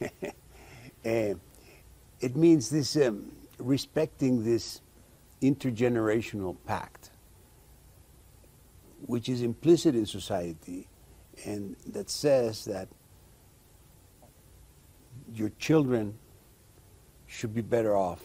Eh, it means this um, respecting this intergenerational pact, which is implicit in society, and that says that your children should be better off